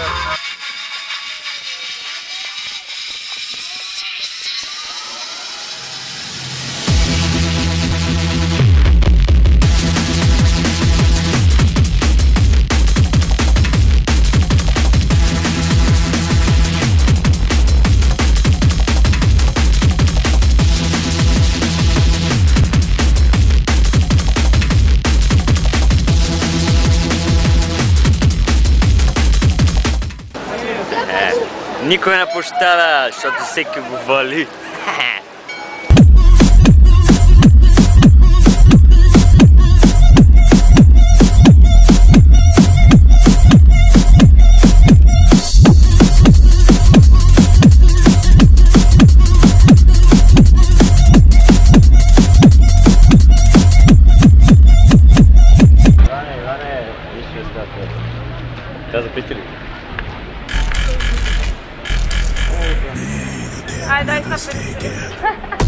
Yeah. Никой не пощада, защото всеки го вали. Ah, da ist noch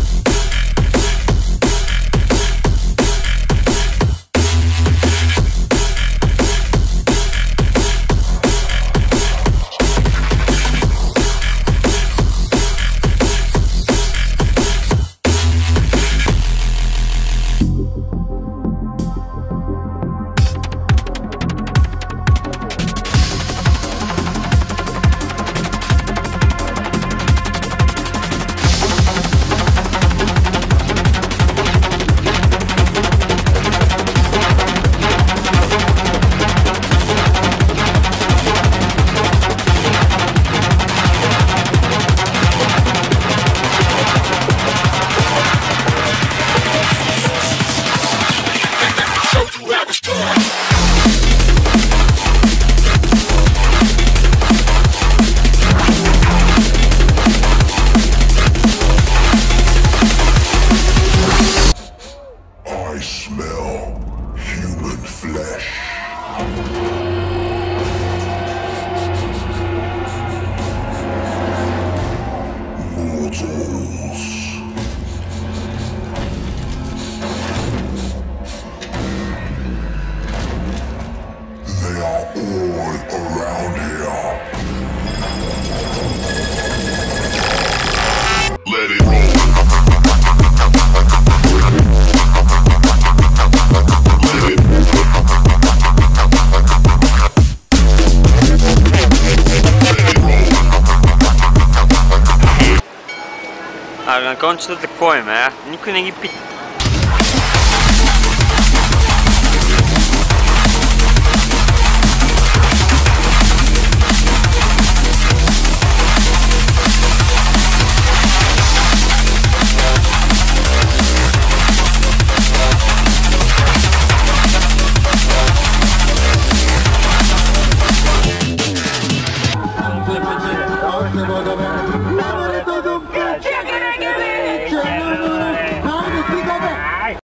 a konačno da kojima, ja? né? ne gi pita.